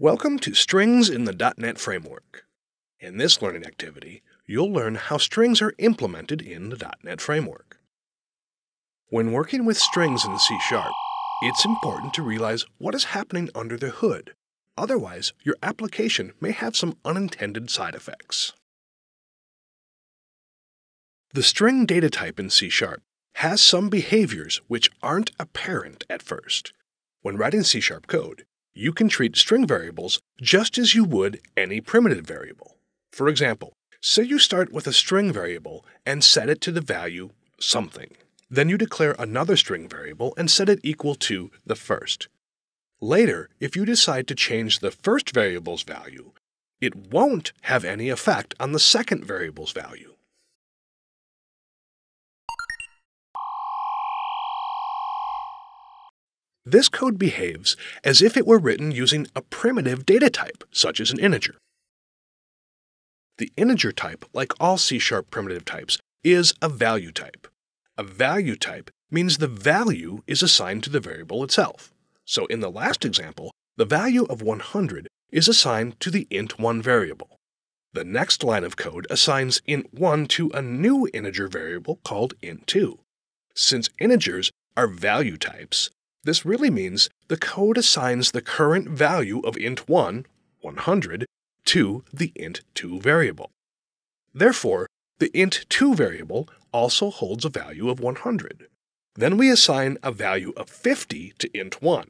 Welcome to Strings in the .NET Framework. In this learning activity, you'll learn how strings are implemented in the .NET Framework. When working with strings in C Sharp, it's important to realize what is happening under the hood. Otherwise, your application may have some unintended side effects. The string data type in C Sharp has some behaviors which aren't apparent at first. When writing C Sharp code, you can treat string variables just as you would any primitive variable. For example, say you start with a string variable and set it to the value something. Then you declare another string variable and set it equal to the first. Later, if you decide to change the first variable's value, it won't have any effect on the second variable's value. This code behaves as if it were written using a primitive data type, such as an integer. The integer type, like all C-sharp primitive types, is a value type. A value type means the value is assigned to the variable itself. So in the last example, the value of 100 is assigned to the int1 variable. The next line of code assigns int1 to a new integer variable called int2. Since integers are value types, this really means the code assigns the current value of int1, 100, to the int2 variable. Therefore, the int2 variable also holds a value of 100. Then we assign a value of 50 to int1.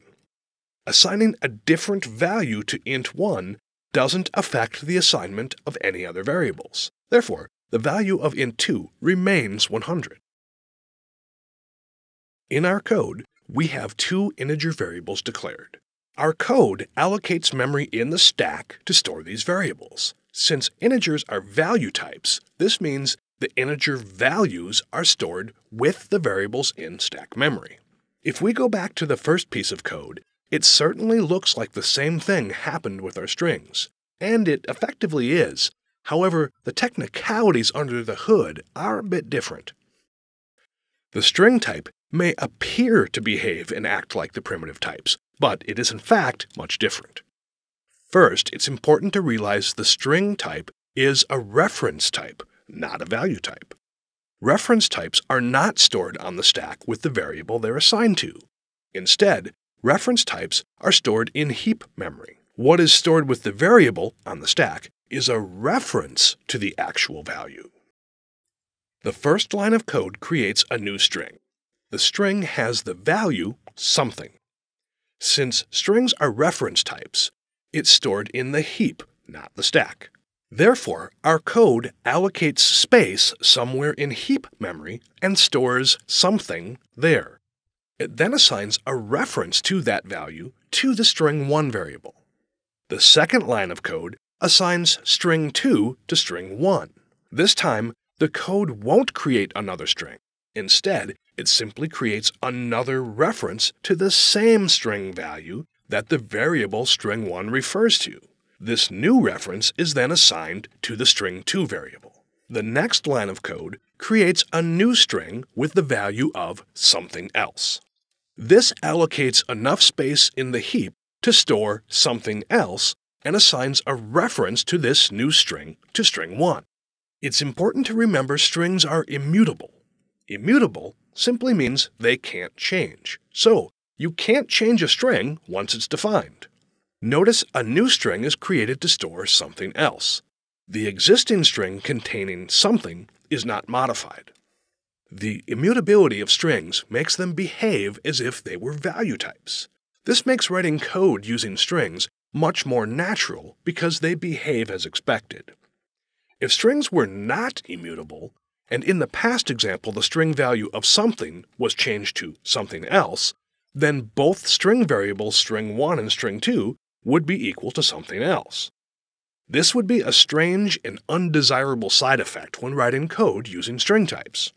Assigning a different value to int1 doesn't affect the assignment of any other variables. Therefore, the value of int2 remains 100. In our code, we have two integer variables declared. Our code allocates memory in the stack to store these variables. Since integers are value types, this means the integer values are stored with the variables in stack memory. If we go back to the first piece of code, it certainly looks like the same thing happened with our strings. And it effectively is. However, the technicalities under the hood are a bit different. The string type may appear to behave and act like the primitive types, but it is in fact much different. First, it's important to realize the string type is a reference type, not a value type. Reference types are not stored on the stack with the variable they're assigned to. Instead, reference types are stored in heap memory. What is stored with the variable on the stack is a reference to the actual value. The first line of code creates a new string the string has the value something. Since strings are reference types, it's stored in the heap, not the stack. Therefore, our code allocates space somewhere in heap memory and stores something there. It then assigns a reference to that value to the string1 variable. The second line of code assigns string2 to string1. This time, the code won't create another string. Instead, it simply creates another reference to the same string value that the variable string1 refers to. This new reference is then assigned to the string2 variable. The next line of code creates a new string with the value of something else. This allocates enough space in the heap to store something else and assigns a reference to this new string to string1. It's important to remember strings are immutable. Immutable simply means they can't change. So, you can't change a string once it's defined. Notice a new string is created to store something else. The existing string containing something is not modified. The immutability of strings makes them behave as if they were value types. This makes writing code using strings much more natural because they behave as expected. If strings were not immutable, and in the past example the string value of something was changed to something else, then both string variables string1 and string2 would be equal to something else. This would be a strange and undesirable side effect when writing code using string types.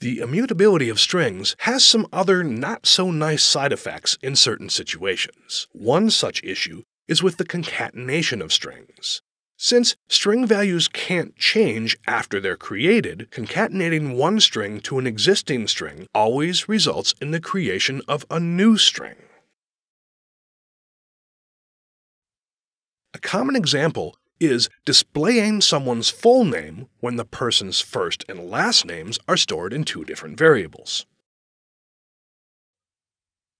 The immutability of strings has some other not so nice side effects in certain situations. One such issue is with the concatenation of strings. Since string values can't change after they're created, concatenating one string to an existing string always results in the creation of a new string. A common example is displaying someone's full name when the person's first and last names are stored in two different variables.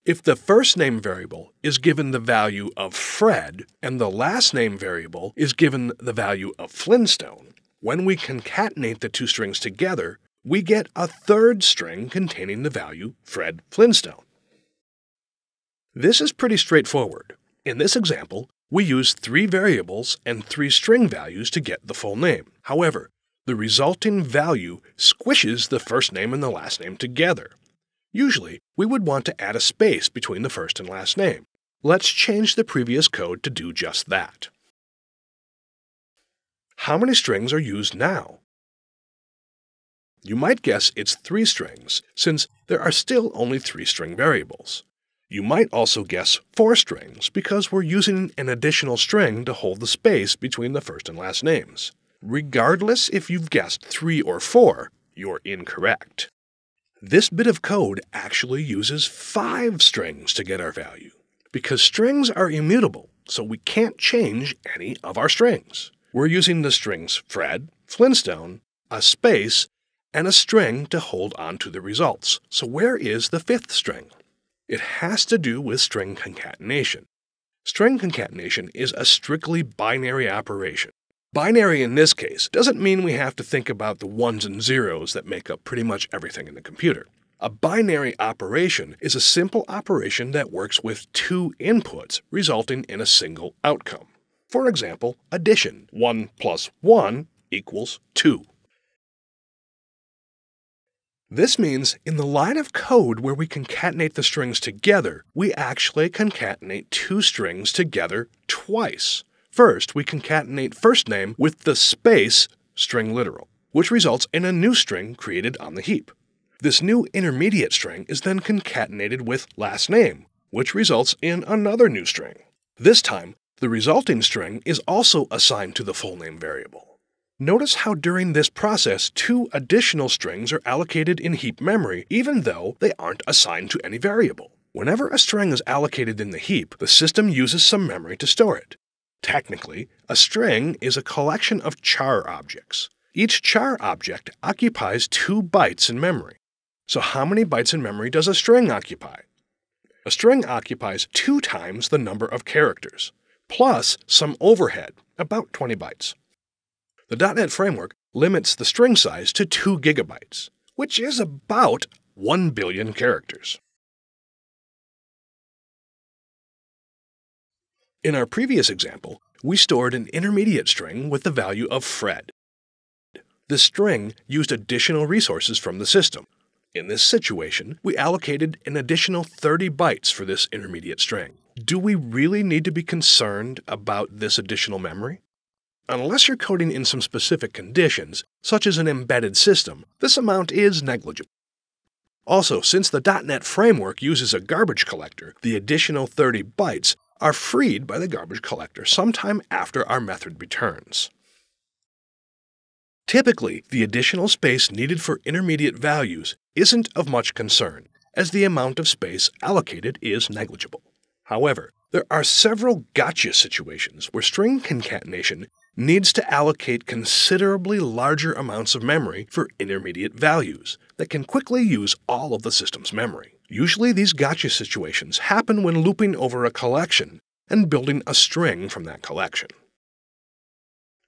If the first name variable is given the value of Fred and the last name variable is given the value of Flintstone, when we concatenate the two strings together, we get a third string containing the value Fred Flintstone. This is pretty straightforward. In this example, we use three variables and three string values to get the full name. However, the resulting value squishes the first name and the last name together. Usually, we would want to add a space between the first and last name. Let's change the previous code to do just that. How many strings are used now? You might guess it's three strings, since there are still only three string variables. You might also guess four strings because we're using an additional string to hold the space between the first and last names. Regardless if you've guessed three or four, you're incorrect. This bit of code actually uses five strings to get our value, because strings are immutable, so we can't change any of our strings. We're using the strings Fred, Flintstone, a space, and a string to hold on to the results. So where is the fifth string? It has to do with string concatenation. String concatenation is a strictly binary operation. Binary in this case doesn't mean we have to think about the ones and zeros that make up pretty much everything in the computer. A binary operation is a simple operation that works with two inputs, resulting in a single outcome. For example, addition 1 plus 1 equals 2. This means in the line of code where we concatenate the strings together, we actually concatenate two strings together twice. First, we concatenate first name with the space string literal, which results in a new string created on the heap. This new intermediate string is then concatenated with last name, which results in another new string. This time, the resulting string is also assigned to the full name variable. Notice how during this process, two additional strings are allocated in heap memory, even though they aren't assigned to any variable. Whenever a string is allocated in the heap, the system uses some memory to store it. Technically, a string is a collection of char objects. Each char object occupies two bytes in memory. So how many bytes in memory does a string occupy? A string occupies two times the number of characters, plus some overhead, about 20 bytes. The .NET Framework limits the string size to 2 gigabytes, which is about 1 billion characters. In our previous example, we stored an intermediate string with the value of Fred. The string used additional resources from the system. In this situation, we allocated an additional 30 bytes for this intermediate string. Do we really need to be concerned about this additional memory? Unless you're coding in some specific conditions, such as an embedded system, this amount is negligible. Also, since the .NET framework uses a garbage collector, the additional 30 bytes are freed by the garbage collector sometime after our method returns. Typically, the additional space needed for intermediate values isn't of much concern, as the amount of space allocated is negligible. However, there are several gotcha situations where string concatenation needs to allocate considerably larger amounts of memory for intermediate values that can quickly use all of the system's memory. Usually, these gotcha situations happen when looping over a collection and building a string from that collection.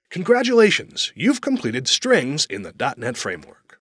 Congratulations, you've completed strings in the .NET Framework.